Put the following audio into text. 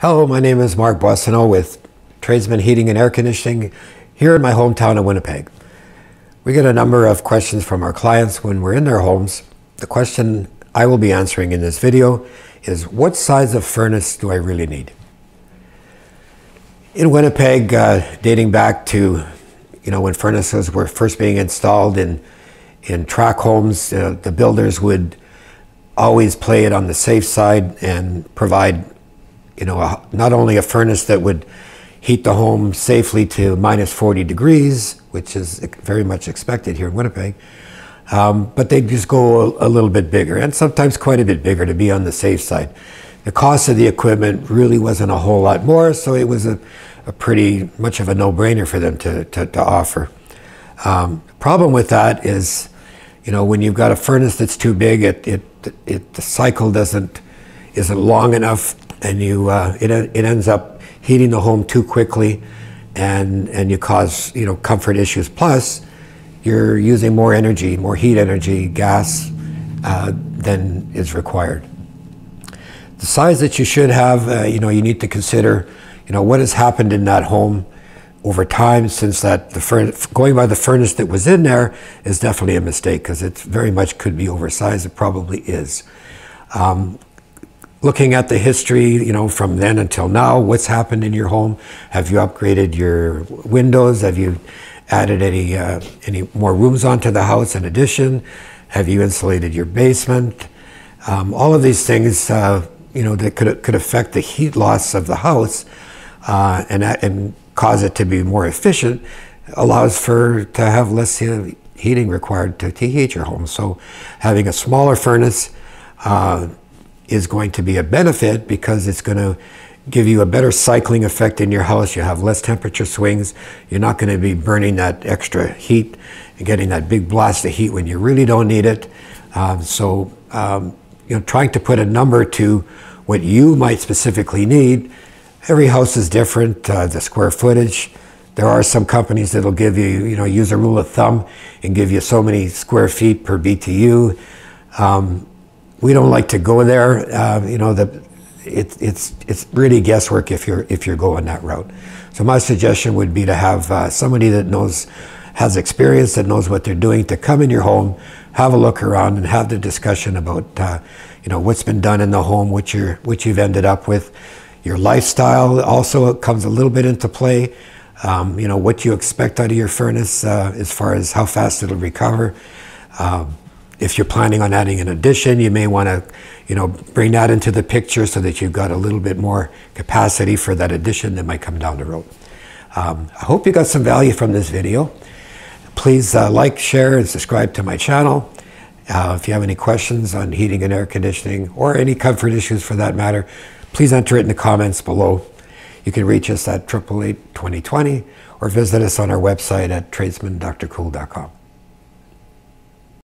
Hello, my name is Mark Boissoneault with Tradesman Heating and Air Conditioning here in my hometown of Winnipeg. We get a number of questions from our clients when we're in their homes. The question I will be answering in this video is what size of furnace do I really need? In Winnipeg, uh, dating back to you know when furnaces were first being installed in in tract homes, uh, the builders would always play it on the safe side and provide you know, a, not only a furnace that would heat the home safely to minus 40 degrees, which is very much expected here in Winnipeg, um, but they'd just go a, a, little bit bigger and sometimes quite a bit bigger to be on the safe side. The cost of the equipment really wasn't a whole lot more, so it was a, a pretty much of a no-brainer for them to, to, to offer. Um, problem with that is, you know, when you've got a furnace that's too big, it, it, it the cycle doesn't isn't long enough and you uh, it, it ends up heating the home too quickly and and you cause you know comfort issues. Plus you're using more energy more heat energy gas uh, than is required. The size that you should have uh, you know you need to consider you know what has happened in that home over time since that the going by the furnace that was in there is definitely a mistake because it very much could be oversized. It probably is. Um, looking at the history, you know, from then until now, what's happened in your home? Have you upgraded your windows? Have you added any uh, any more rooms onto the house in addition? Have you insulated your basement? Um, all of these things, uh, you know, that could could affect the heat loss of the house uh, and and cause it to be more efficient. Allows for to have less heating required to, to heat your home. So, having a smaller furnace uh, is going to be a benefit because it's going to give you a better cycling effect in your house. You have less temperature swings. You're not going to be burning that extra heat and getting that big blast of heat when you really don't need it. Um, so, um, you know, trying to put a number to what you might specifically need. Every house is different. Uh, the square footage. There are some companies that'll give you, you know, use a rule of thumb and give you so many square feet per BTU. Um, we don't like to go there. Uh, you know, the, it, it's it's really guesswork if you're if you're going that route. So my suggestion would be to have uh, somebody that knows has experience that knows what they're doing to come in your home, have a look around, and have the discussion about uh, you know what's been done in the home, what you're what you've ended up with. Your lifestyle also comes a little bit into play. Um, you know what you expect out of your furnace uh, as far as how fast it'll recover. Um, if you're planning on adding an addition, you may want to, you know, bring that into the picture so that you've got a little bit more capacity for that addition that might come down the road. Um, I hope you got some value from this video. Please uh, like, share, and subscribe to my channel. Uh, if you have any questions on heating and air conditioning or any comfort issues for that matter, please enter it in the comments below. You can reach us at 888 2020 or visit us on our website at tradesmandrcool.com.